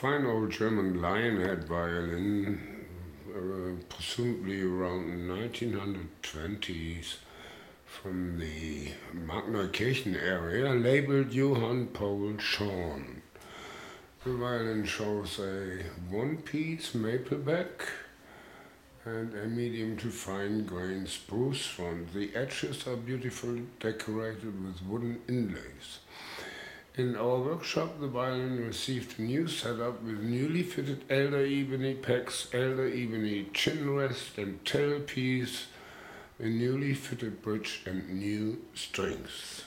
fine old German lionhead violin, uh, presumably around 1920s, from the Markneukirchen area, labeled Johann Paul Schorn. The violin shows a one-piece maple back and a medium to fine grain spruce front. The edges are beautifully decorated with wooden inlays. In our workshop, the violin received a new setup with newly fitted Elder Ebony pegs, Elder Ebony chin rest and tailpiece, a newly fitted bridge and new strings.